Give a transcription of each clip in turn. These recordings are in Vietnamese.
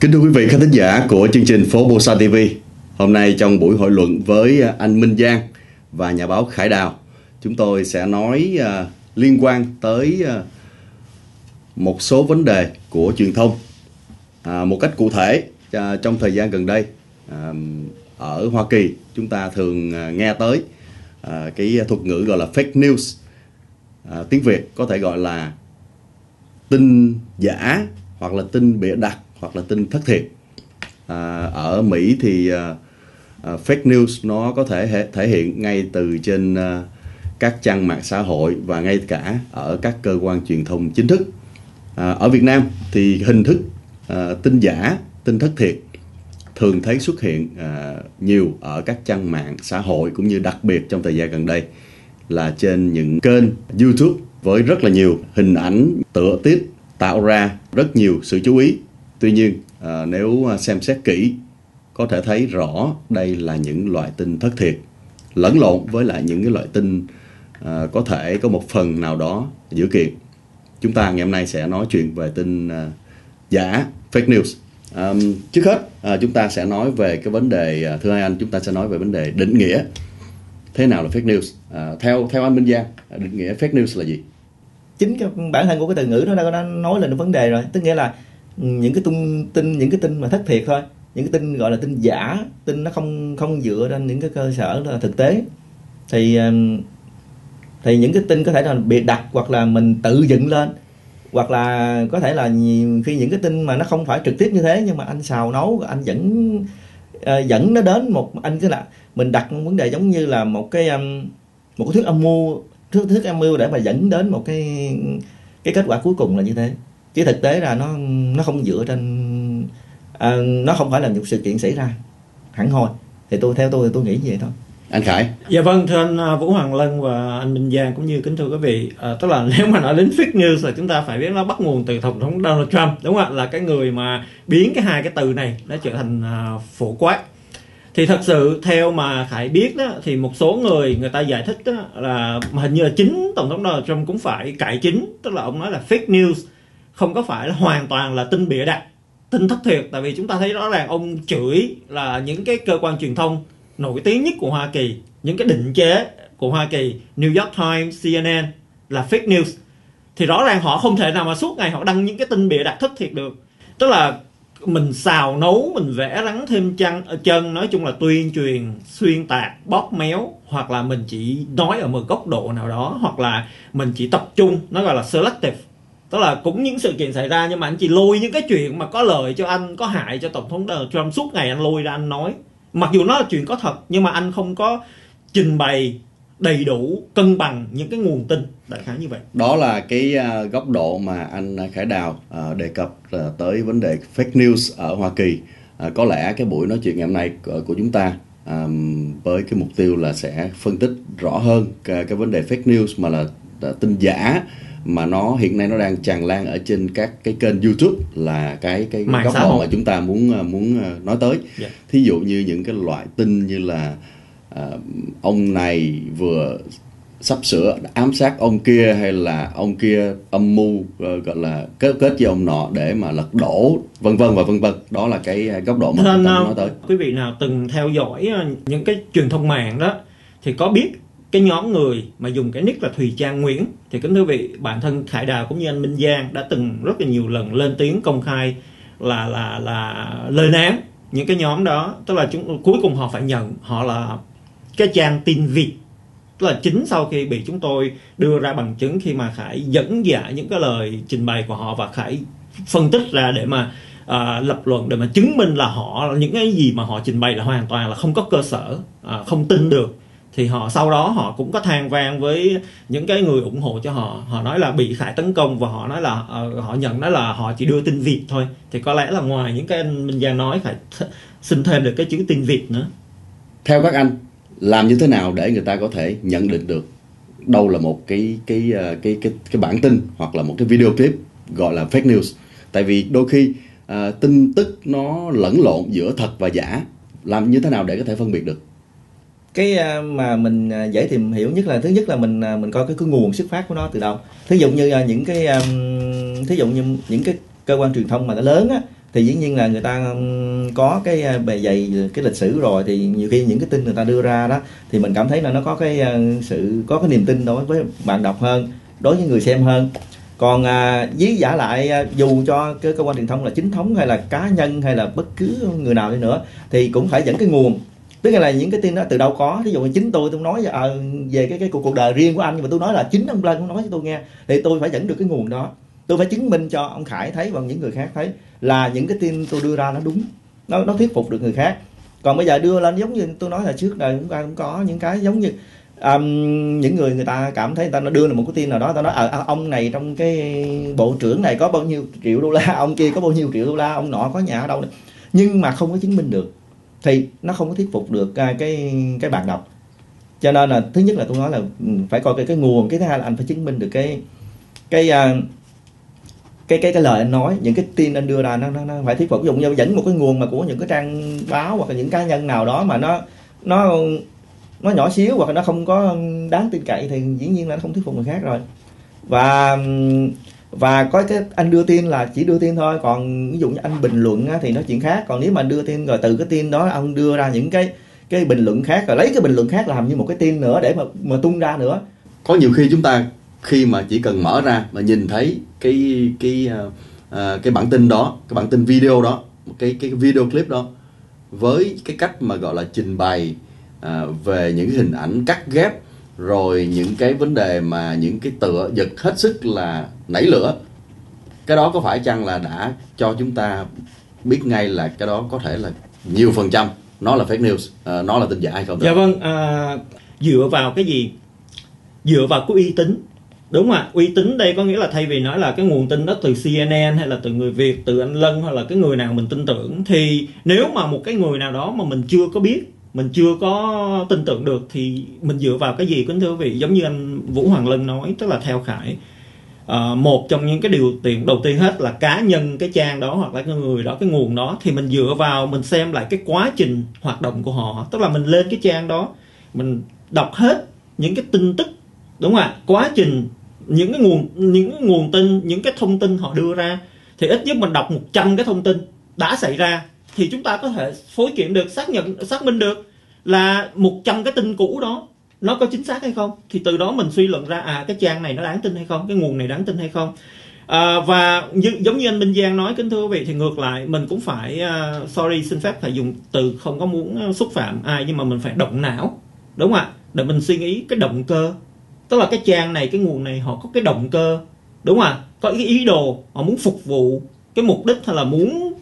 Kính thưa quý vị khán thính giả của chương trình Phố Bosa TV. Hôm nay trong buổi hội luận với à, anh Minh Giang và nhà báo Khải Đào, chúng tôi sẽ nói uh, liên quan tới uh, một số vấn đề của truyền thông à, một cách cụ thể uh, trong thời gian gần đây uh, ở Hoa Kỳ chúng ta thường uh, nghe tới uh, cái thuật ngữ gọi là fake news uh, tiếng Việt có thể gọi là tin giả hoặc là tin bịa đặt hoặc là tin thất thiệt. À, ở Mỹ thì à, à, fake news nó có thể thể hiện ngay từ trên à, các trang mạng xã hội và ngay cả ở các cơ quan truyền thông chính thức. À, ở Việt Nam thì hình thức à, tin giả tin thất thiệt thường thấy xuất hiện à, nhiều ở các trang mạng xã hội cũng như đặc biệt trong thời gian gần đây là trên những kênh YouTube với rất là nhiều hình ảnh tựa tiết tạo ra rất nhiều sự chú ý. Tuy nhiên, à, nếu à, xem xét kỹ, có thể thấy rõ đây là những loại tin thất thiệt, lẫn lộn với lại những cái loại tin à, có thể có một phần nào đó dữ kiện. Chúng ta ngày hôm nay sẽ nói chuyện về tin à, giả, fake news. À, trước hết, à, chúng ta sẽ nói về cái vấn đề, à, thưa hai anh, chúng ta sẽ nói về vấn đề định nghĩa. Thế nào là fake news? À, theo theo anh Minh Giang, định nghĩa fake news là gì? Chính cái bản thân của cái từ ngữ đó đã nói lên vấn đề rồi. Tức nghĩa là những cái tung tin những cái tin mà thất thiệt thôi. Những cái tin gọi là tin giả tin nó không không dựa trên những cái cơ sở là thực tế. Thì thì những cái tin có thể là bị đặt hoặc là mình tự dựng lên. Hoặc là có thể là khi những cái tin mà nó không phải trực tiếp như thế nhưng mà anh xào nấu anh vẫn uh, ờ, dẫn nó đến một anh cứ là mình đặt vấn đề giống như là một cái um, một cái thuyết âm mưu thuyết thuyết âm mưu để mà dẫn đến một cái cái kết quả cuối cùng là như thế chứ thực tế là nó nó không dựa trên à, nó không phải là một sự kiện xảy ra. Hẳn hoi. Thì tôi theo tôi thì tôi nghĩ như vậy thôi. Anh Khải. Dạ vâng thưa anh à, Vũ Hoàng Lân và anh Minh Giang cũng như kính thưa quý vị. À, tức là nếu mà nói đến fake news là chúng ta phải biết nó bắt nguồn từ tổng thống Donald Trump đúng không ạ? Là cái người mà biến cái hai cái từ này nó trở thành uh, phổ quát. Thì thật sự theo mà Khải biết đó thì một số người người ta giải thích đó là hình như là chính tổng thống Donald Trump cũng phải cải chính. Tức là ông nói là fake news không có phải là hoàn toàn là tin bịa đặt tin thất thiệt. Tại vì chúng ta thấy rõ ràng ông chửi là những cái cơ quan truyền thông nổi tiếng nhất của Hoa Kỳ những cái định chế của Hoa Kỳ New York Times, CNN là fake news. Thì rõ ràng họ không thể nào mà suốt ngày họ đăng những cái tin bịa đặt thất thiệt được. Tức là mình xào nấu mình vẽ rắn thêm chân ờ, chân nói chung là tuyên truyền xuyên tạc bóp méo hoặc là mình chỉ nói ở một góc độ nào đó hoặc là mình chỉ tập trung nó gọi là selective tức là cũng những sự kiện xảy ra nhưng mà anh chỉ lôi những cái chuyện mà có lợi cho anh có hại cho tổng thống Donald Trump suốt ngày anh lôi ra anh nói. Mặc dù nó là chuyện có thật nhưng mà anh không có trình bày đầy đủ cân bằng những cái nguồn tin. Đại khái như vậy. Đó là cái uh, góc độ mà anh à, Khải Đào uh, đề cập uh, tới vấn đề fake news ở Hoa Kỳ. Uh, có lẽ cái buổi nói chuyện ngày hôm nay của, của chúng ta um, với cái mục tiêu là sẽ phân tích rõ hơn cái, cái vấn đề fake news mà là tin giả mà nó hiện nay nó đang tràn lan ở trên các cái kênh YouTube là cái cái Mạng góc độ mà chúng ta muốn ờ, muốn ờ, nói tới. Yeah. Dạ. Thí dụ như những cái loại tin như là uh, ông này vừa sắp sửa ám sát ông kia hay là ông kia âm mưu uh, gọi là kết kết với ông nọ để mà lật đổ vân vân và vân vân đó là cái góc độ mà Nên, chúng ta nói tới quý vị nào từng theo dõi những cái truyền thông mạng đó thì có biết cái nhóm người mà dùng cái nick là Thùy Trang Nguyễn. Thì kính thưa vị bản thân Khải Đào cũng như anh Minh Giang đã từng rất là nhiều lần lên tiếng công khai là là là lên án những cái nhóm đó. Tức là chúng cuối cùng họ phải nhận họ là cái trang tin Việt. Tức là chính sau khi bị chúng tôi đưa ra bằng chứng khi mà Khải dẫn giải những cái lời trình bày của họ và Khải phân tích ra để mà à, lập luận để mà chứng minh là họ những cái gì mà họ trình bày là hoàn toàn là không có cơ sở à, không tin được thì họ sau đó họ cũng có than vang với những cái người ủng hộ cho họ. Họ nói là bị khải tấn công và họ nói là uh, họ nhận đó là họ chỉ đưa tin việt thôi. Thì có lẽ là ngoài những cái anh minh giang nói phải th- xin thêm được cái chữ tin việt nữa. Theo các anh làm như thế nào để người ta có thể nhận định được đâu là một cái cái cái cái cái, cái bản tin hoặc là một cái video clip gọi là fake news? Tại vì đôi khi uh, tin tức nó lẫn lộn giữa thật và giả. Làm như thế nào để có thể phân biệt được? Cái à, mà mình à, dễ tìm hiểu nhất là thứ nhất là mình à, mình coi cái, cái nguồn xuất phát của nó từ đâu thí dụ như những cái thí dụ như những cái cơ quan truyền thông mà nó lớn á thì dĩ nhiên là người ta có cái bề dày cái lịch sử rồi. Thì nhiều khi những cái tin người ta đưa ra đó thì mình cảm thấy là nó có cái sự có cái niềm tin đối với bạn đọc hơn đối với người xem hơn. Còn à, dí giả lại à, dù cho cái cơ quan truyền thông là chính thống hay là cá nhân hay là bất cứ người nào đi nữa thì cũng phải dẫn cái nguồn tức là những cái tin đó từ đâu có? Ví dụ như chính tôi tôi nói à, về cái cái cuộc, cuộc đời riêng của anh nhưng mà tôi nói là chính ông lên cũng nói cho tôi nghe thì tôi phải dẫn được cái nguồn đó. Tôi phải chứng minh cho ông Khải thấy và những người khác thấy là những cái tin tôi đưa ra nó đúng nó nó thuyết phục được người khác. Còn bây giờ đưa lên giống như tôi nói là trước đây cũng ta cũng có những cái giống như um, những người người ta cảm thấy người ta nó đưa là một cái tin nào đó ta nói à, ông này trong cái bộ trưởng này có bao nhiêu triệu đô la ông kia có bao nhiêu triệu đô la ông nọ có nhà ở đâu nữa. nhưng mà không có chứng minh được thì nó không có thuyết phục được cái cái, cái bạn đọc. Cho nên là thứ nhất là tôi nói là ừ, phải coi cái cái nguồn cái thứ hai là anh phải chứng minh được cái cái uh, cái cái cái lời anh nói những cái tin anh đưa ra nó nó, nó phải thuyết phục. Ví dụ như dẫn một cái nguồn mà của những cái trang báo hoặc là những cá nhân nào đó mà nó nó nó nhỏ xíu hoặc là nó không có ừ, đáng tin cậy thì dĩ nhiên là nó không thuyết phục người khác rồi. Và ừ, và có cái anh đưa tin là chỉ đưa tin thôi. Còn ví dụ như anh bình luận á, thì nó chuyện khác. Còn nếu mà anh đưa tin rồi từ cái tin đó ông đưa ra những cái cái bình luận khác rồi lấy cái bình luận khác làm như một cái tin nữa để mà mà tung ra nữa. Có nhiều khi chúng ta khi mà chỉ cần mở ra mà nhìn thấy cái cái uh, uh, cái bản tin đó cái bản tin video đó cái cái video clip đó với cái cách mà gọi là trình bày uh, về những hình ảnh cắt ghép rồi những cái vấn đề mà những cái tựa giật hết sức là nảy lửa. Cái đó có phải chăng là đã cho chúng ta biết ngay là cái đó có thể là nhiều phần trăm? Nó là fake news uh, nó là tin giả hay không? Dạ vâng uh, dựa vào cái gì? Dựa vào cái uy tín. Đúng ạ uy tín đây có nghĩa là thay vì nói là cái nguồn tin đó từ CNN hay là từ người Việt từ anh Lân hoặc là cái người nào mình tin tưởng thì nếu mà một cái người nào đó mà mình chưa có biết mình chưa có tin tưởng được thì mình dựa vào cái gì kính thưa quý vị? Giống như anh Vũ Hoàng Lân nói tức là theo Khải. À, một trong những cái điều tiền đầu tiên hết là cá nhân cái trang đó hoặc là cái người đó cái nguồn đó thì mình dựa vào mình xem lại cái quá trình hoạt động của họ. Tức là mình lên cái trang đó mình đọc hết những cái tin tức đúng không ạ? Quá trình những cái nguồn những cái nguồn tin những cái thông tin họ đưa ra thì ít nhất mình đọc 100 cái thông tin đã xảy ra thì chúng ta có thể phối kiểm được xác nhận xác minh được là 100 cái tin cũ đó nó có chính xác hay không. Thì từ đó mình suy luận ra à cái trang này nó đáng tin hay không cái nguồn này đáng tin hay không. À, và như, giống như anh Minh Giang nói kính thưa quý vị thì ngược lại mình cũng phải uh, sorry xin phép phải dùng từ không có muốn xúc phạm ai nhưng mà mình phải động não đúng không ạ? Để mình suy nghĩ cái động cơ. Tức là cái trang này cái nguồn này họ có cái động cơ đúng không ạ? Có cái ý đồ họ muốn phục vụ cái mục đích hay là muốn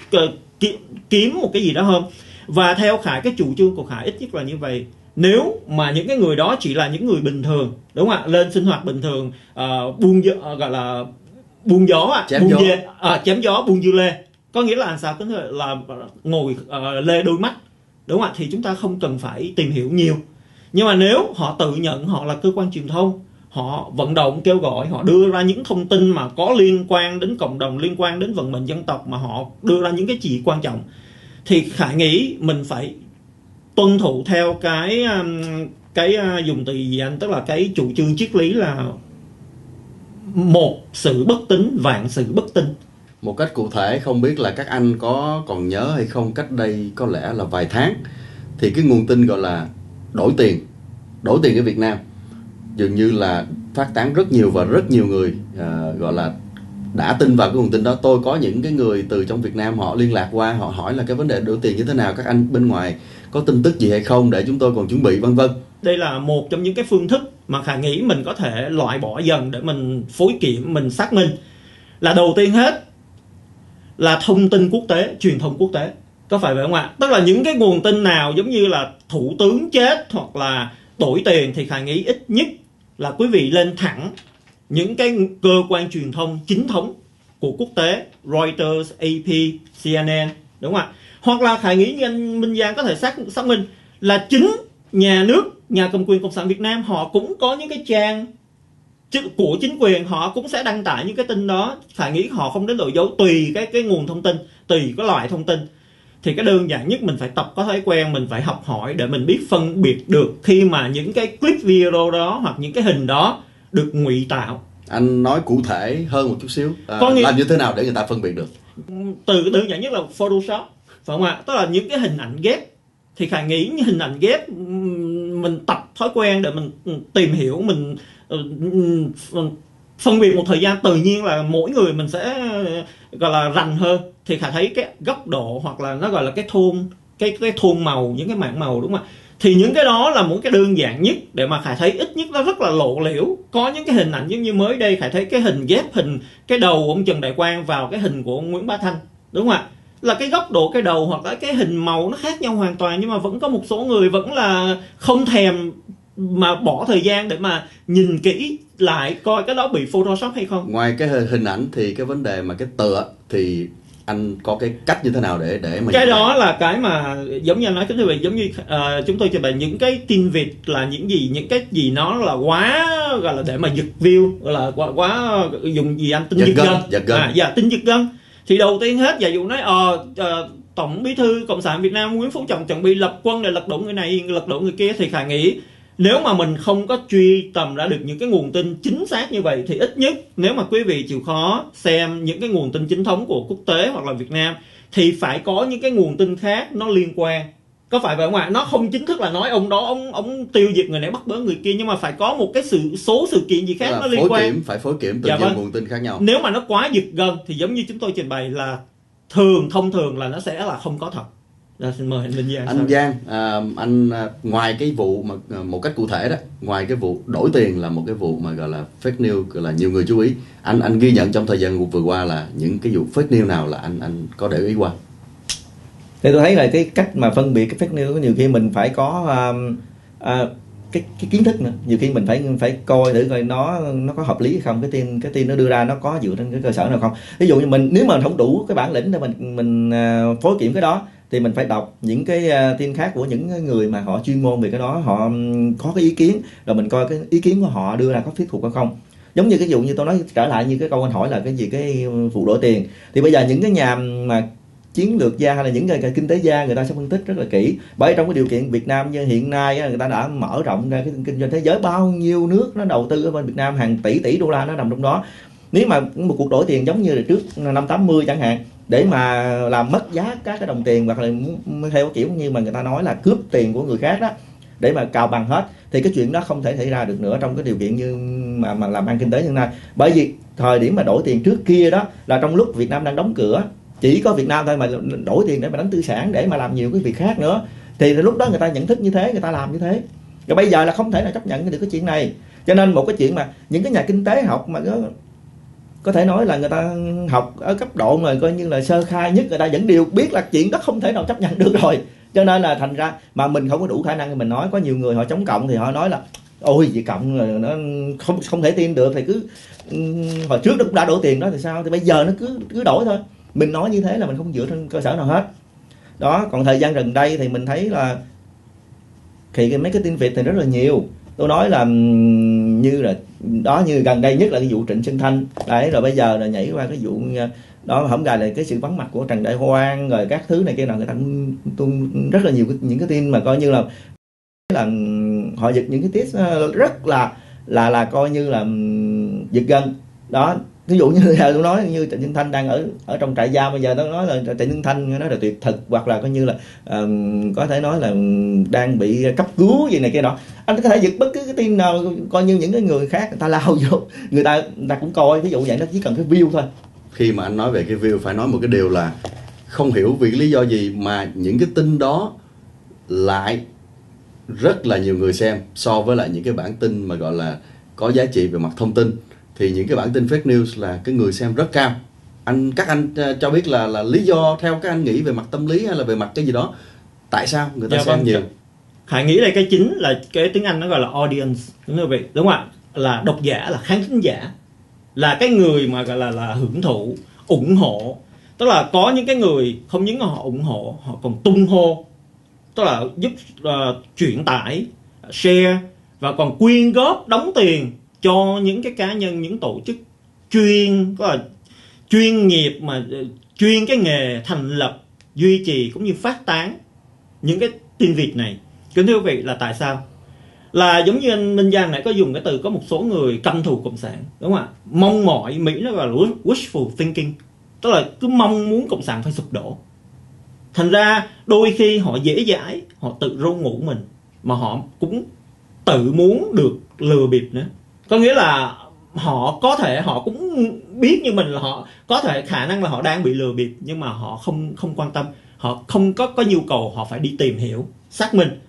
kiếm một cái gì đó hơn. Và theo khải cái chủ trương của khải ít nhất là như vậy. Nếu mà những cái người đó chỉ là những người bình thường đúng không ạ? Lên sinh hoạt bình thường uh, buông uh, gọi là buông gió ạ chém buông gió. Dê, à, chém gió buông dư lê. Có nghĩa là sao? Có nghĩa là ngồi uh, lê đôi mắt đúng không ạ? Thì chúng ta không cần phải tìm hiểu nhiều. Nhưng mà nếu họ tự nhận họ là cơ quan truyền thông họ vận động, kêu gọi, họ đưa ra những thông tin mà có liên quan đến cộng đồng, liên quan đến vận mệnh dân tộc mà họ đưa ra những cái gì quan trọng. Thì khải nghĩ mình phải tuân thủ theo cái um, cái uh, dùng từ gì anh? Tức là cái chủ trương triết lý là một sự bất tín, vạn sự bất tin. Một cách cụ thể, không biết là các anh có còn nhớ hay không, cách đây có lẽ là vài tháng, thì cái nguồn tin gọi là đổi tiền. Đổi tiền ở Việt Nam dường như là phát tán rất nhiều và rất nhiều người uh, gọi là đã tin vào cái nguồn tin đó. Tôi có những cái người từ trong Việt Nam họ liên lạc qua họ hỏi là cái vấn đề đổi tiền như thế nào các anh bên ngoài có tin tức gì hay không để chúng tôi còn chuẩn bị vân vân. Đây là một trong những cái phương thức mà khả nghĩ mình có thể loại bỏ dần để mình phối kiểm mình xác minh. Là đầu tiên hết là thông tin quốc tế truyền thông quốc tế. Có phải vậy không ạ? Tức là những cái nguồn tin nào giống như là thủ tướng chết hoặc là đổi tiền thì khả nghĩ ít nhất là quý vị lên thẳng những cái cơ quan truyền thông chính thống của quốc tế Reuters, AP, CNN đúng không ạ? Hoặc là khải nghĩ như anh Minh Giang có thể xác xác minh là chính nhà nước, nhà cầm quyền cộng sản Việt Nam họ cũng có những cái trang của chính quyền họ cũng sẽ đăng tải những cái tin đó phải nghĩ họ không đến độ dấu tùy cái cái nguồn thông tin tùy cái loại thông tin thì cái đơn giản nhất mình phải tập có thói quen mình phải học hỏi để mình biết phân biệt được khi mà những cái clip video đó hoặc những cái hình đó được ngụy tạo. Anh nói cụ thể hơn một chút xíu à, Có nghĩa- làm như thế nào để người ta phân biệt được? Từ đơn giản nhất là Photoshop. Phải không ạ? Tức là những cái hình ảnh ghép. Thì khải nghĩ những hình ảnh ghép mình tập thói quen để mình tìm hiểu mình ừm, phân biệt một thời gian tự nhiên là mỗi người mình sẽ ờ, gọi là rành hơn thì khải thấy cái góc độ hoặc là nó gọi là cái thun cái cái thun màu, những cái mảng màu, đúng không ạ? Thì những cái đó là một cái đơn giản nhất để mà khải thấy ít nhất nó rất là lộ liễu. Có những cái hình ảnh giống như mới đây khải thấy cái hình ghép hình cái đầu của ông trần đại quang vào cái hình của ông nguyễn bá thanh, đúng không ạ? Là cái góc độ, cái đầu hoặc là cái hình màu nó khác nhau hoàn toàn, nhưng mà vẫn có một số người vẫn là không thèm mà bỏ thời gian để mà nhìn kỹ lại coi cái đó bị photoshop hay không. Ngoài cái hình ảnh thì cái vấn đề mà cái tựa thì anh có cái cách như thế nào để để mà cái đó dạng? là cái mà giống như anh nói kính thưa quý vị giống như ờ, chúng tôi trình bày những cái tin vịt là những gì những cái gì nó là quá gọi là để mà giật view gọi là quá, quá dùng gì anh tin Giật giật, gân, gân giật gân. à, dạ tin giật gân thì đầu tiên hết giả dụ nói ờ ờ, tổng bí thư cộng sản việt nam nguyễn phú trọng chuẩn bị lập quân để lật đổ người này lật đổ người kia thì khả nghĩ nếu mà mình không có truy tầm ra được những cái nguồn tin chính xác như vậy thì ít nhất nếu mà quý vị chịu khó xem những cái nguồn tin chính thống của quốc tế hoặc là Việt Nam thì phải có những cái nguồn tin khác nó liên quan. Có phải vậy không ạ? Nó không chính thức là nói ông đó ông ông tiêu diệt người này bắt bớ người kia nhưng mà phải có một cái sự số sự kiện gì khác là nó liên phối quan. kiểm phải phối kiểm từ Dạ nhiều vâng. nguồn tin khác nhau. Nếu mà nó quá giật gân thì giống như chúng tôi trình bày là thường thông thường là nó sẽ là không có thật Dạ, xin mời anh Linh Giang anh Giang à, anh ngoài cái vụ mà à, một cách cụ thể đó ngoài cái vụ đổi tiền là một cái vụ mà gọi là fake news gọi là nhiều người chú ý. Anh anh ghi nhận trong thời gian vừa qua là những cái vụ fake news nào là anh anh có để ý qua? Thì tôi thấy là cái cách mà phân biệt cái fake news nhiều khi mình phải có um, à, cái cái kiến thức nữa. Nhiều khi mình phải phải coi thử coi nó nó có hợp lý hay không cái tin cái tin nó đưa ra nó có dựa trên cái cơ sở nào không. Ví dụ như mình nếu mà không đủ cái bản lĩnh để mình mình phối kiểm cái đó thì mình phải đọc những cái ờ, tin khác của những người mà họ chuyên môn về cái đó, họ có cái ý kiến, rồi mình coi cái ý kiến của họ đưa ra có thuyết phục hay không. Giống như cái dụ như tôi nói trở lại như cái câu anh hỏi là cái gì, cái vụ đổi tiền. Thì bây giờ những cái nhà mà chiến lược gia hay là những người kinh tế gia người ta sẽ phân tích rất là kỹ. Bởi trong cái điều kiện Việt Nam như hiện nay người ta đã mở rộng ra cái kinh doanh thế giới bao nhiêu nước nó đầu tư ở bên Việt Nam, hàng tỷ tỷ đô la nó nằm trong đó. Nếu mà một cuộc đổi tiền giống như là trước năm 80 chẳng hạn để mà làm mất giá các cái đồng tiền hoặc là theo kiểu như mà người ta nói là cướp tiền của người khác đó, để mà cào bằng hết, thì cái chuyện đó không thể xảy ra được nữa trong cái điều kiện như mà mà làm ăn kinh tế như này bởi vì thời điểm mà đổi tiền trước kia đó là trong lúc Việt Nam đang đóng cửa, chỉ có Việt Nam thôi mà đổi tiền để mà đánh tư sản, để mà làm nhiều cái việc khác nữa. Thì lúc đó người ta nhận thức như thế, người ta làm như thế. Rồi bây giờ là không thể nào chấp nhận được cái chuyện này. Cho nên một cái chuyện mà những cái nhà kinh tế học mà có thể nói là người ta học ở cấp độ mà coi như là sơ khai nhất, người ta vẫn đều biết là chuyện đó không thể nào chấp nhận được rồi. Cho nên là thành ra mà mình không có đủ khả năng thì mình nói. Có nhiều người họ chống cộng thì họ nói là, ôi gì cộng rồi nó không không thể tin được. Thì cứ hồi trước nó cũng đã đổ tiền đó, thì sao? Thì bây giờ nó cứ cứ đổi thôi. Mình nói như thế là mình không dựa trên cơ sở nào hết. Đó, còn thời gian gần đây thì mình thấy là, thì cái mấy cái tin Việt thì rất là nhiều tôi nói là như là, đó như gần đây nhất là cái vụ Trịnh Xuân Thanh. Đấy, rồi bây giờ là nhảy qua cái vụ ờ, đó không gài là cái sự vắng mặt của Trần Đại Hoan rồi các thứ này kia nào người ta tung rất là nhiều những cái tin mà coi như là là họ giật những cái tiết ờ, rất là là là coi như là giật gân. Đó ví dụ như giờ tôi nói như Trịnh Xuân Thanh đang ở ở trong trại giam bây giờ tôi nói là Trịnh Xuân Thanh nói là tuyệt thực hoặc là coi như là um, có thể nói là đang bị cấp cứu gì này kia đó anh có thể giật bất cứ cái tin nào coi như những cái người khác người ta lao vô người ta người ta cũng coi ví dụ vậy nó chỉ cần cái view thôi. Khi mà anh nói về cái view phải nói một cái điều là không hiểu vì lý do gì mà những cái tin đó lại rất là nhiều người xem so với lại những cái bản tin mà gọi là có giá trị về mặt thông tin thì những cái bản tin fake news là cái người xem rất cao. Anh các anh ờ, cho biết là là lý do theo các anh nghĩ về mặt tâm lý hay là về mặt cái gì đó tại sao người ta Dạ xem vâng, nhiều? Khải nghĩ là cái chính là cái tiếng Anh nó gọi là audience đúng không vị đúng không ạ? Là độc giả là khán giả là cái người mà gọi là là hưởng thụ ủng hộ. Tức là có những cái người không những họ ủng hộ họ còn tung hô. Tức là giúp ờ, truyền tải share và còn quyên góp đóng tiền cho những cái cá nhân, những tổ chức chuyên, có là chuyên nghiệp mà ờ, chuyên cái nghề thành lập, duy trì cũng như phát tán những cái tin vịt này. Kính thưa quý vị, là tại sao? Là giống như anh Minh Giang này có dùng cái từ, có một số người căm thù cộng sản, đúng không ạ? Mong mỏi Mỹ nó gọi là wishful thinking, tức là cứ mong muốn cộng sản phải sụp đổ. Thành ra đôi khi họ dễ dãi, họ tự ru ngủ mình, mà họ cũng tự muốn được lừa bịp nữa có nghĩa là họ có thể họ cũng biết như mình là họ có thể khả năng là họ đang bị lừa bịp nhưng mà họ không không quan tâm. Họ không có có nhu cầu họ phải đi tìm hiểu xác minh.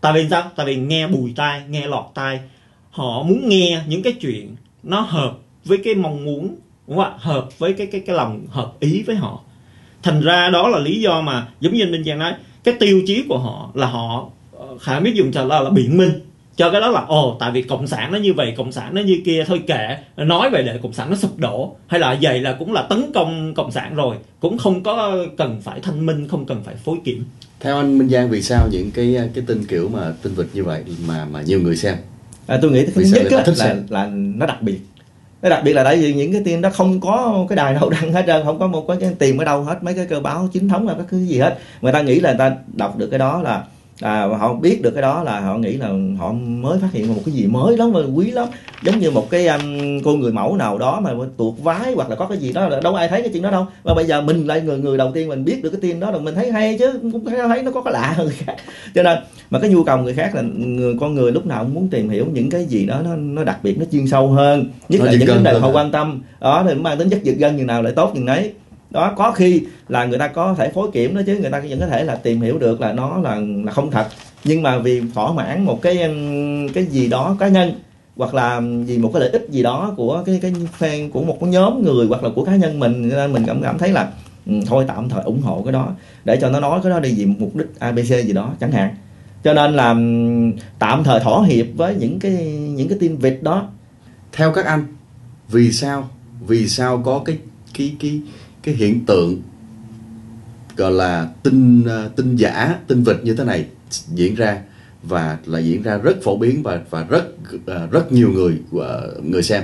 Tại vì sao? Tại vì nghe bùi tai nghe lọt tai. Họ muốn nghe những cái chuyện nó hợp với cái mong muốn đúng không ạ? Hợp với cái cái cái lòng hợp ý với họ. Thành ra đó là lý do mà giống như anh Minh Giang nói cái tiêu chí của họ là họ ờ, khả biết dùng cho là, là biện minh cho cái đó là ồ tại vì cộng sản nó như vậy cộng sản nó như kia thôi kệ. Nói về để cộng sản nó sụp đổ hay là vậy là cũng là tấn công cộng sản rồi cũng không có cần phải thanh minh không cần phải phối kiểm. Theo anh Minh Giang vì sao những cái cái tin kiểu mà tin vịt như vậy mà mà nhiều người xem? À, tôi nghĩ thứ nhất là, xem? là nó đặc biệt. Nó đặc biệt là tại vì những cái tin đó không có cái đài nào đăng hết trơn không có một cái tìm ở đâu hết mấy cái cơ báo chính thống là cái gì hết. Người ta nghĩ là người ta đọc được cái đó là à, họ biết được cái đó là họ nghĩ là họ mới phát hiện một cái gì mới lắm và quý lắm. Giống như một cái um, cô người mẫu nào đó mà tuột vái hoặc là có cái gì đó là đâu ai thấy cái chuyện đó đâu. Và bây giờ mình lại người người đầu tiên mình biết được cái tin đó là mình thấy hay chứ cũng thấy nó có cái lạ hơn người khác. Cho nên mà cái nhu cầu người khác là người con người lúc nào cũng muốn tìm hiểu những cái gì đó nó nó đặc biệt nó chuyên sâu hơn. Nhất Nó là những vấn đề họ quan tâm. Đó thì mang tính chất giật gân như nào lại tốt như nấy đó, có khi là người ta có thể phối kiểm đó chứ, người ta vẫn có thể là tìm hiểu được là nó là là không thật. Nhưng mà vì thỏa mãn một cái um, cái gì đó cá nhân, hoặc là vì một cái lợi ích gì đó của cái cái fan, của một cái nhóm người hoặc là của cá nhân mình, nên mình cảm cảm thấy là ừ, thôi tạm thời ủng hộ cái đó, để cho nó nói cái đó đi vì một mục đích abc gì đó, chẳng hạn. Cho nên là um, tạm thời thỏa hiệp với những cái những cái tin vịt đó. Theo các anh, vì sao vì sao có cái cái cái cái hiện tượng gọi là tin à, tin giả tin vịt như thế này diễn ra và là diễn ra rất phổ biến và và rất à, rất nhiều người à, người xem.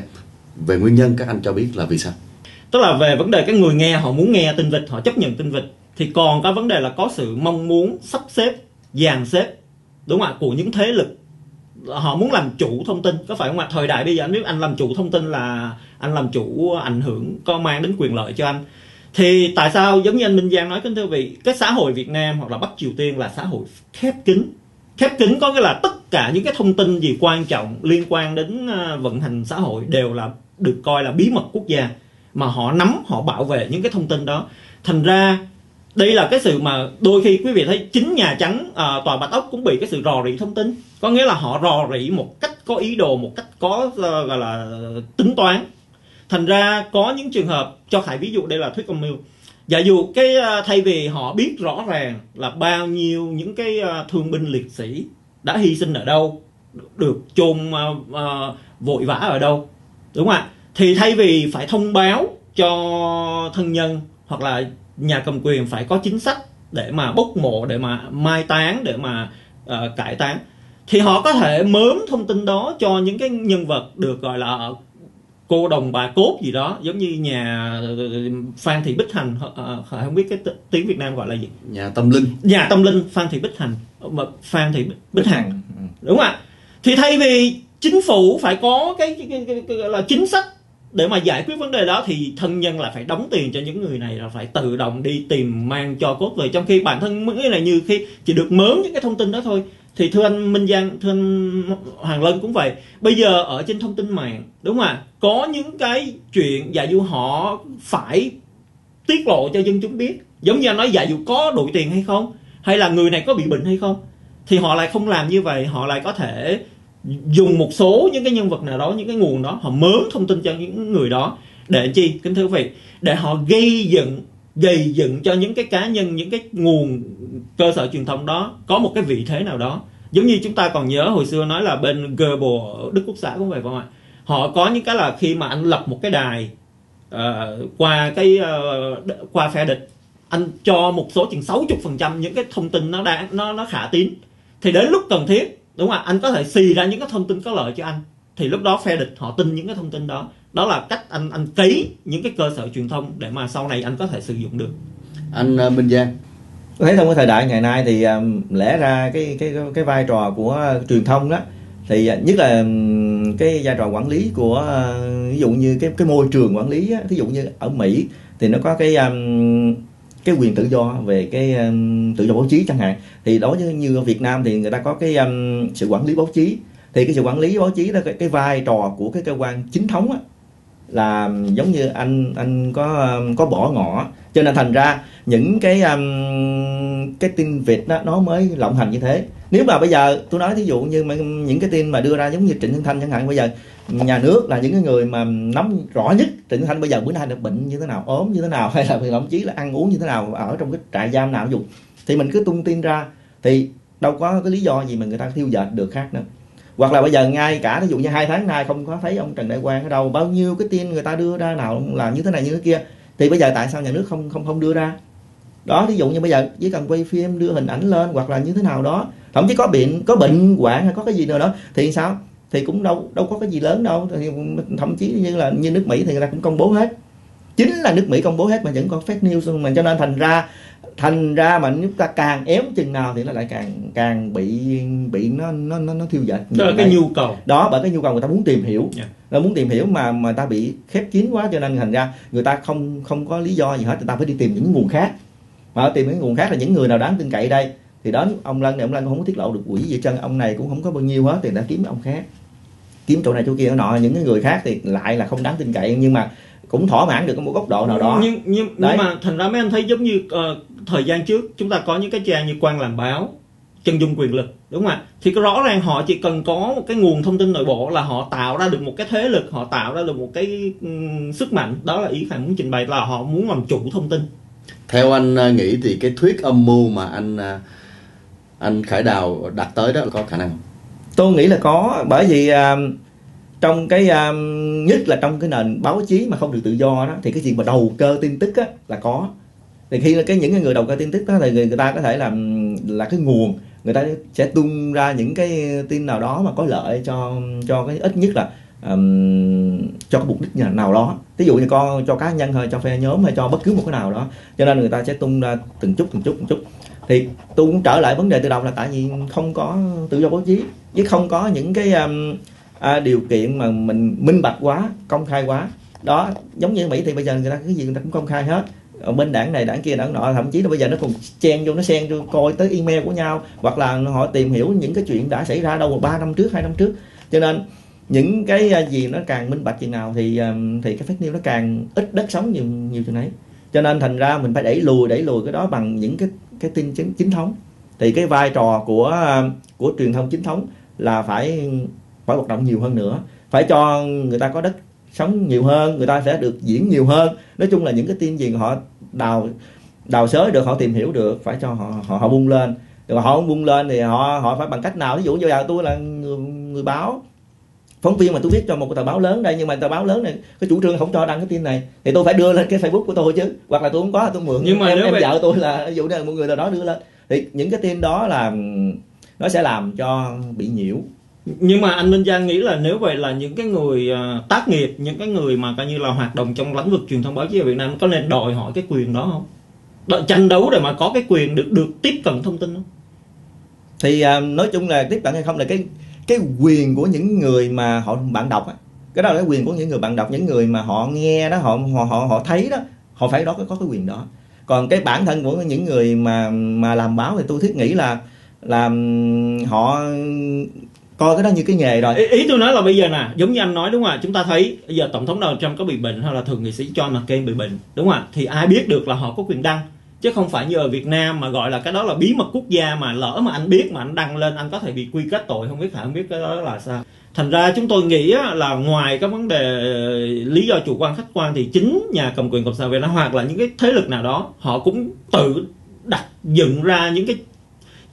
Về nguyên nhân các anh cho biết là vì sao? Tức là về vấn đề cái người nghe, họ muốn nghe tin vịt, họ chấp nhận tin vịt, thì còn cái vấn đề là có sự mong muốn sắp xếp, dàn xếp, đúng không ạ? Của những thế lực. Họ muốn làm chủ thông tin, có phải không ạ? Thời đại bây giờ, anh biết anh làm chủ thông tin là anh làm chủ ảnh hưởng, có mang đến quyền lợi cho anh thì tại sao giống như anh Minh Giang nói kính thưa vị cái xã hội Việt Nam hoặc là Bắc Triều Tiên là xã hội khép kín. Khép kín có nghĩa là tất cả những cái thông tin gì quan trọng liên quan đến ờ, vận hành xã hội đều là được coi là bí mật quốc gia mà họ nắm họ bảo vệ những cái thông tin đó. Thành ra đây là cái sự mà đôi khi quý vị thấy chính nhà trắng à, tòa bạch ốc cũng bị cái sự rò rỉ thông tin. Có nghĩa là họ rò rỉ một cách có ý đồ một cách có uh, gọi là tính toán thành ra có những trường hợp cho khải ví dụ đây là thuyết âm mưu. Giả dụ cái à, thay vì họ biết rõ ràng là bao nhiêu những cái à, thương binh liệt sĩ đã hy sinh ở đâu được chôn uh, uh, vội vã ở đâu đúng không ạ? Thì thay vì phải thông báo cho thân nhân hoặc là nhà cầm quyền phải có chính sách để mà bốc mộ để mà mai táng để mà uh, cải táng thì họ có thể mớm thông tin đó cho những cái nhân vật được gọi là cô đồng bà cốt gì đó giống như nhà ờ, Phan Thị Bích Hành ờ, ờ, không biết cái tiếng Việt Nam gọi là gì? Nhà tâm linh. Nhà tâm linh Phan Thị Bích Hành mà Phan Thị Bích, Bích Hằng. Ừ. đúng không ạ? Thì thay vì chính phủ phải có cái, cái, cái, cái, cái là chính sách để mà giải quyết vấn đề đó thì thân nhân là phải đóng tiền cho những người này là phải tự động đi tìm mang cho cốt về. Trong khi bản thân cái này như khi chỉ được mớm những cái thông tin đó thôi thì thưa anh Minh Giang, thưa anh Hoàng Lân cũng vậy. Bây giờ ở trên thông tin mạng, đúng không ạ? Có những cái chuyện giả dụ họ phải tiết lộ cho dân chúng biết. Giống như anh nói, giả dụ có đổi tiền hay không? Hay là người này có bị bệnh hay không? Thì họ lại không làm như vậy. Họ lại có thể dùng một số những cái nhân vật nào đó, những cái nguồn đó, họ mớm thông tin cho những người đó. Để chi? Kính thưa quý vị, để họ gây dựng gây dựng cho những cái cá nhân những cái nguồn cơ sở truyền thông đó có một cái vị thế nào đó. Giống như chúng ta còn nhớ hồi xưa nói là bên Goebbels Đức Quốc xã cũng vậy phải không ạ? Họ có những cái là khi mà anh lập một cái đài uh, qua cái uh, qua phe địch anh cho một số chừng 60% những cái thông tin nó đáng nó nó khả tín. Thì đến lúc cần thiết đúng không ạ? Anh có thể xì ra những cái thông tin có lợi cho anh. Thì lúc đó phe địch họ tin những cái thông tin đó đó là cách anh anh cấy những cái cơ sở truyền thông để mà sau này anh có thể sử dụng được. Anh ờ, Minh Giang. Thấy trong cái thời đại ngày nay thì um, lẽ ra cái cái cái vai trò của truyền thông đó thì à, nhất là cái vai trò quản lý của ví dụ như cái cái môi trường quản lý á, ví dụ như ở Mỹ thì nó có cái cái quyền tự do về cái tự do báo chí chẳng hạn. Thì đối với như ở Việt Nam thì người ta có cái sự quản lý báo chí. Thì cái sự quản lý báo chí đó cái, cái vai trò của cái cơ quan chính thống á, là giống như anh anh có có bỏ ngỏ. Cho nên thành ra những cái um, cái tin Việt đó nó mới lộng hành như thế. Nếu mà bây giờ tôi nói thí dụ như mà những cái tin mà đưa ra giống như Trịnh Nhân Thanh chẳng hạn bây giờ nhà nước là những cái người mà nắm rõ nhất Trịnh Nhân Thanh bây giờ bữa nay được bệnh như thế nào ốm như thế nào hay là thậm chí là ăn uống như thế nào ở trong cái trại giam nào dùng thì mình cứ tung tin ra thì đâu có cái lý do gì mà người ta thiêu dệt được khác nữa hoặc là bây giờ ngay cả ví dụ như hai tháng nay không có thấy ông Trần Đại Quang ở đâu, bao nhiêu cái tin người ta đưa ra nào là như thế này như thế kia, thì bây giờ tại sao nhà nước không không không đưa ra? Đó ví dụ như bây giờ chỉ cần quay phim đưa hình ảnh lên hoặc là như thế nào đó, thậm chí có bệnh có bệnh hoạn hay có cái gì nữa đó, thì sao? Thì cũng đâu đâu có cái gì lớn đâu, thì thậm chí như là như nước Mỹ thì người ta cũng công bố hết. Chính là nước Mỹ công bố hết mà vẫn có fake news mà cho nên thành ra thành ra mà chúng ta càng ém chừng nào thì nó lại càng càng bị bị nó nó nó, nó thiêu dệt. Đó là cái nhu cầu. Đó bởi cái nhu cầu người ta muốn tìm hiểu. Yeah. nó muốn tìm hiểu mà mà ta bị khép kín quá cho nên thành ra người ta không không có lý do gì hết. Người ta phải đi tìm những nguồn khác. Mà tìm những nguồn khác là những người nào đáng tin cậy đây. Thì đó ông lân này ông lân cũng không có tiết lộ được quỹ gì trơn. Ông này cũng không có bao nhiêu hết thì đã kiếm ông khác. Kiếm chỗ này chỗ kia nọ. Những cái người khác thì lại là không đáng tin cậy. Nhưng mà cũng thỏa mãn được một góc độ nào đó. Nhưng nhưng, Đấy. nhưng mà thành ra mấy anh thấy giống như ờ, thời gian trước chúng ta có những cái trang như quan làm báo chân dung quyền lực đúng không ạ? Thì có rõ ràng họ chỉ cần có một cái nguồn thông tin nội bộ là họ tạo ra được một cái thế lực họ tạo ra được một cái ừm, sức mạnh. Đó là ý khải muốn trình bày là họ muốn làm chủ thông tin. Theo anh à, nghĩ thì cái thuyết âm mưu mà anh à, anh Khải Đào đặt tới đó có khả năng tôi nghĩ là có bởi vì à, trong cái um, nhất là trong cái nền báo chí mà không được tự do đó thì cái gì mà đầu cơ tin tức á, là có. Thì khi cái những cái người đầu cơ tin tức đó thì người, người ta có thể làm là cái nguồn người ta sẽ tung ra những cái tin nào đó mà có lợi cho cho cái ít nhất là um, cho cái mục đích nhà- nào đó. Ví dụ như con cho cá nhân hay cho phe nhóm hay cho bất cứ một cái nào đó. Cho nên người ta sẽ tung ra từng chút từng chút từng chút. Thì tôi cũng trở lại vấn đề từ đầu là tại vì không có tự do báo chí với không có những cái um, à, điều kiện mà mình minh bạch quá công khai quá. Đó giống như Mỹ thì bây giờ người ta cái gì người ta cũng công khai hết. Ở bên đảng này đảng kia đảng nọ thậm chí là bây giờ nó còn chen vô nó xen vô coi tới email của nhau hoặc là họ tìm hiểu những cái chuyện đã xảy ra đâu ba năm trước hai năm trước. Cho nên những cái à, gì nó càng minh bạch chừng nào thì à, thì cái fake news nó càng ít đất sống nhiều nhiều chừng ấy. Cho nên thành ra mình phải đẩy lùi đẩy lùi cái đó bằng những cái cái tin chính chính thống. Thì cái vai trò của à, của truyền thông chính thống là phải phải hoạt động nhiều hơn nữa. Phải cho người ta có đất sống nhiều hơn người ta sẽ được diễn nhiều hơn. Nói chung là những cái tin gì họ đào đào xới được họ tìm hiểu được phải cho họ họ, họ bung lên. Rồi họ không bung lên thì họ họ phải bằng cách nào? Ví dụ như giờ tôi là người, người báo. Phóng viên mà tôi viết cho một tờ báo lớn đây nhưng mà tờ báo lớn này cái chủ trương không cho đăng cái tin này thì tôi phải đưa lên cái facebook của tôi chứ. Hoặc là tôi không có tôi mượn Nhưng mà em, nếu em vậy- vợ tôi là ví dụ như là một người nào đó đưa lên thì những cái tin đó là nó sẽ làm cho bị nhiễu nhưng mà anh Minh Giang nghĩ là nếu vậy là những cái người uh, tác nghiệp những cái người mà coi như là hoạt động trong lĩnh vực truyền thông báo chí ở Việt Nam có nên đòi hỏi cái quyền đó không? Đòi tranh đấu để mà có cái quyền được được tiếp cận thông tin không? Thì uh, nói chung là tiếp cận hay không là cái cái quyền của những người mà họ bạn đọc á. Cái đó là cái quyền của những người bạn đọc những người mà họ nghe đó họ họ họ, họ thấy đó họ phải đó có, có cái quyền đó. Còn cái bản thân của những người mà mà làm báo thì tôi thiết nghĩ là là họ coi cái đó như cái nghề rồi. Ý, ý tôi nói là bây giờ nè giống như anh nói đúng không ạ? Chúng ta thấy bây giờ tổng thống Donald Trump có bị bệnh hay là thường nghị sĩ John McCain bị bệnh đúng không ạ? Thì ai biết được là họ có quyền đăng chứ không phải như ở Việt Nam mà gọi là cái đó là bí mật quốc gia mà lỡ mà anh biết mà anh đăng lên anh có thể bị quy kết tội không biết phải không biết cái đó là sao. Thành ra chúng tôi nghĩ là ngoài cái vấn đề lý do chủ quan khách quan thì chính nhà cầm quyền cộng sản Việt Nam hoặc là những cái thế lực nào đó họ cũng tự đặt dựng ra những cái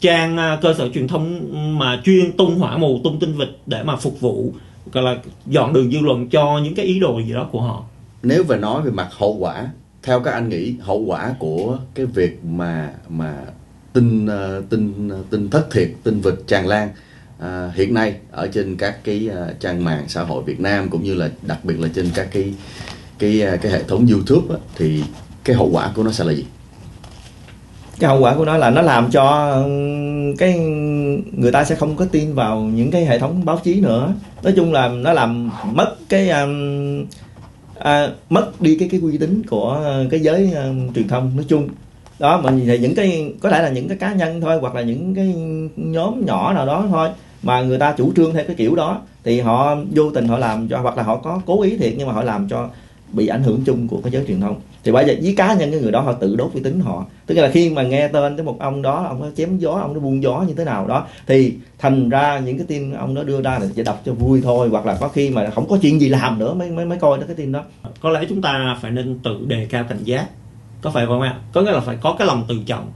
trang à, cơ sở truyền thông mà chuyên tung hỏa mù tung tin vịt để mà phục vụ gọi là dọn đường dư luận cho những cái ý đồ gì đó của họ Nếu về nói về mặt hậu quả, theo các anh nghĩ hậu quả của cái việc mà mà tin à, tin à, tin thất thiệt, tin vịt tràn lan à, hiện nay ở trên các cái trang mạng xã hội Việt Nam cũng như là đặc biệt là trên các cái cái cái hệ thống YouTube á, thì cái hậu quả của nó sẽ là gì? Cái hậu quả của nó là nó làm cho ừ, cái người ta sẽ không có tin vào những cái hệ thống báo chí nữa. Nói chung là nó làm mất cái um, à, mất đi cái cái uy tín của cái giới um, truyền thông nói chung. Đó mà thì những cái có thể là những cái cá nhân thôi hoặc là những cái nhóm nhỏ nào đó thôi mà người ta chủ trương theo cái kiểu đó thì họ vô tình họ làm cho hoặc là họ có cố ý thiệt nhưng mà họ làm cho bị ảnh hưởng chung của cái giới truyền thông. Thì bây giờ với cá nhân cái người đó họ tự đốt uy tín họ. Tức là khi mà nghe tên cái một ông đó, ông nó chém gió, ông nó buông gió như thế nào đó, thì thành ra những cái tin ông đó đưa ra là chỉ đọc cho vui thôi. Hoặc là có khi mà không có chuyện gì làm nữa, mới mới mới coi đó cái tin đó. Có lẽ chúng ta phải nên tự đề cao cảnh giác. Có phải không ạ? Có nghĩa là phải có cái lòng tự trọng.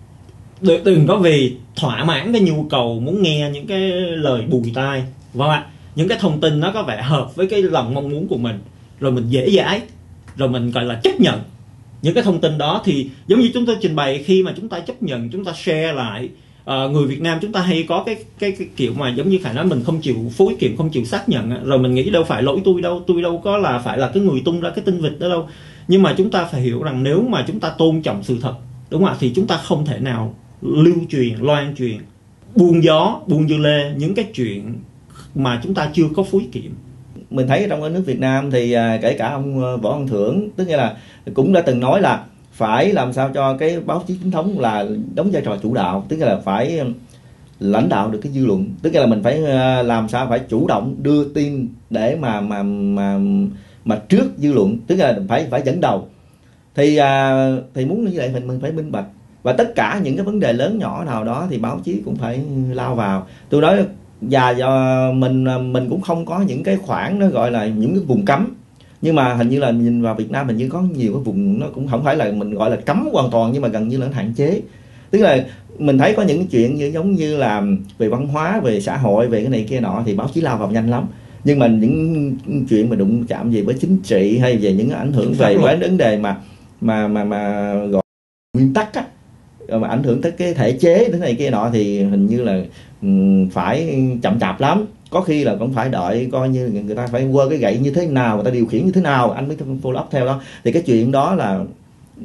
Đừng có vì thỏa mãn cái nhu cầu muốn nghe những cái lời bùi tai vâng ạ? Những cái thông tin nó có vẻ hợp với cái lòng mong muốn của mình, rồi mình dễ dãi rồi mình gọi là chấp nhận những cái thông tin đó. Thì giống như chúng tôi trình bày khi mà chúng ta chấp nhận chúng ta share lại uh, người Việt Nam chúng ta hay có cái, cái cái kiểu mà giống như phải nói mình không chịu phối kiểm không chịu xác nhận rồi mình nghĩ đâu phải lỗi tôi đâu tôi đâu có là phải là cái người tung ra cái tin vịt đó đâu. Nhưng mà chúng ta phải hiểu rằng nếu mà chúng ta tôn trọng sự thật đúng không ạ thì chúng ta không thể nào lưu truyền loan truyền buông gió buông dư lê những cái chuyện mà chúng ta chưa có phối kiểm mình thấy trong cái nước Việt Nam thì à, kể cả ông à, Võ Văn Thưởng tức là cũng đã từng nói là phải làm sao cho cái báo chí chính thống là đóng vai trò chủ đạo tức là phải à, lãnh đạo được cái dư luận. Tức là mình phải làm sao phải chủ động đưa tin để mà mà mà mà trước dư luận tức là phải phải dẫn đầu. Thì à, thì muốn như vậy mình mình phải minh bạch. Và tất cả những cái vấn đề lớn nhỏ nào đó thì báo chí cũng phải lao vào. Tôi nói và do mình mình cũng không có những cái khoản nó gọi là những cái vùng cấm. Nhưng mà hình như là nhìn vào Việt Nam hình như có nhiều cái vùng nó cũng không phải là mình gọi là cấm hoàn toàn nhưng mà gần như là hạn chế. Tức là mình thấy có những chuyện như giống như là về văn hóa về xã hội về cái này kia nọ thì báo chí lao vào nhanh lắm. Nhưng mà những chuyện mà đụng chạm gì với chính trị hay về những ảnh hưởng về cái vấn đề mà mà mà mà gọi nguyên tắc á mà ảnh hưởng tới cái thể chế, thế này kia nọ thì hình như là ừ, phải chậm chạp lắm. Có khi là cũng phải đợi coi như người ta phải quơ cái gậy như thế nào, người ta điều khiển như thế nào, anh mới follow up theo đó. Thì cái chuyện đó là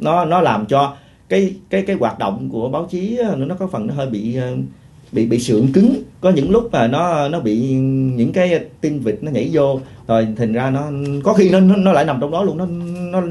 nó nó làm cho cái cái cái hoạt động của báo chí nó có phần nó hơi bị ờ, bị bị sượng cứng. Có những lúc mà nó nó bị những cái tin vịt nó nhảy vô, rồi thành ra nó, có khi nó nó lại nằm trong đó luôn. Nó nó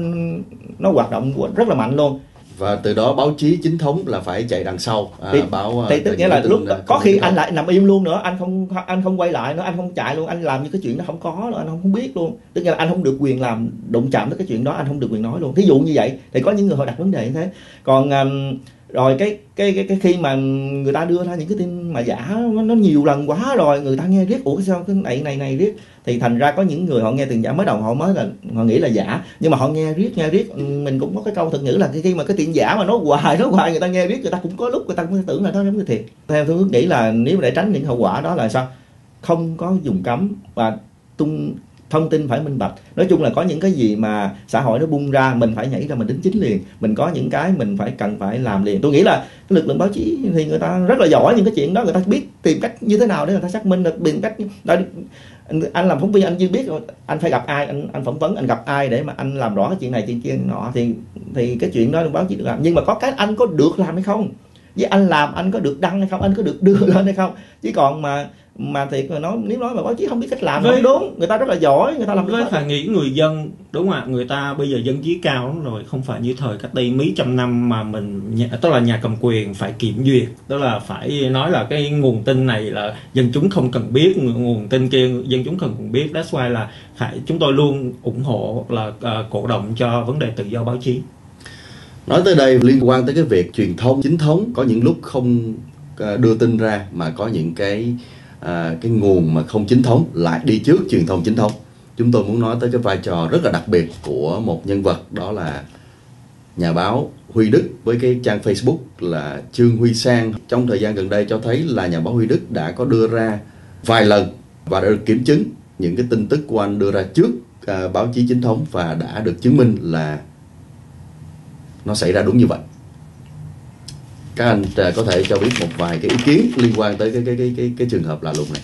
nó hoạt động rất là mạnh luôn và từ đó báo chí chính thống là phải chạy đằng sau. À, thì, báo thì tức nghĩa là lúc đó, có khi anh lại nằm im luôn nữa anh không anh không quay lại nữa anh không chạy luôn anh làm như cái chuyện đó không có nữa anh không, không biết luôn. Tức nghĩa là anh không được quyền làm đụng chạm tới cái chuyện đó anh không được quyền nói luôn. Thí dụ như vậy thì có những người họ đặt vấn đề như thế. Còn um, rồi cái cái cái cái khi mà người ta đưa ra những cái tin mà giả nó, nó nhiều lần quá rồi người ta nghe riết ủa sao cái này này này riết? Thì thành ra có những người họ nghe tiền giả mới đầu họ mới là họ nghĩ là giả. Nhưng mà họ nghe riết nghe riết ừ, mình cũng có cái câu thật ngữ là khi mà cái tiền giả mà nó hoài nó hoài người ta nghe riết người ta cũng có lúc người ta cũng tưởng là nó giống như thiệt. Theo tôi nghĩ là nếu để tránh những hậu quả đó là sao? Không có dùng cấm và tung thông tin phải minh bạch. Nói chung là có những cái gì mà xã hội nó bung ra mình phải nhảy ra mình đính chính liền. Mình có những cái mình phải cần phải làm liền. Tôi nghĩ là cái lực lượng báo chí thì người ta rất là giỏi những cái chuyện đó người ta biết tìm cách như thế nào để người ta xác minh được tìm cách đó, anh làm phóng viên anh chưa biết anh phải gặp ai anh anh phỏng vấn anh gặp ai để mà anh làm rõ cái chuyện này chuyện kia nọ. Thì thì cái chuyện đó báo chí được làm. Nhưng mà có cái anh có được làm hay không? Với anh làm anh có được đăng hay không? Anh có được đưa lên hay không? Chứ còn mà mà thiệt mà nói nếu nói mà báo chí không biết cách làm với, đúng. Người ta rất là giỏi người ta làm với phải nghĩ người dân đúng không ạ? Người ta bây giờ dân trí cao lắm rồi không phải như thời cách đây mấy trăm năm mà mình tức là nhà cầm quyền phải kiểm duyệt. Tức là phải nói là cái nguồn tin này là dân chúng không cần biết nguồn tin kia dân chúng không cần biết. That's why là phải chúng tôi luôn ủng hộ là uh, cổ động cho vấn đề tự do báo chí nói tới đây liên quan tới cái việc truyền thông chính thống có những lúc không ờ, đưa tin ra mà có những cái à, cái nguồn mà không chính thống lại đi trước truyền thông chính thống. Chúng tôi muốn nói tới cái vai trò rất là đặc biệt của một nhân vật đó là nhà báo Huy Đức với cái trang Facebook là Trương Huy Sang. Trong thời gian gần đây cho thấy là nhà báo Huy Đức đã có đưa ra vài lần và đã được kiểm chứng những cái tin tức của anh đưa ra trước à, báo chí chính thống và đã được chứng minh là nó xảy ra đúng như vậy. Các anh à, có thể cho biết một vài cái ý kiến liên quan tới cái cái cái cái, cái trường hợp lạ lùng này.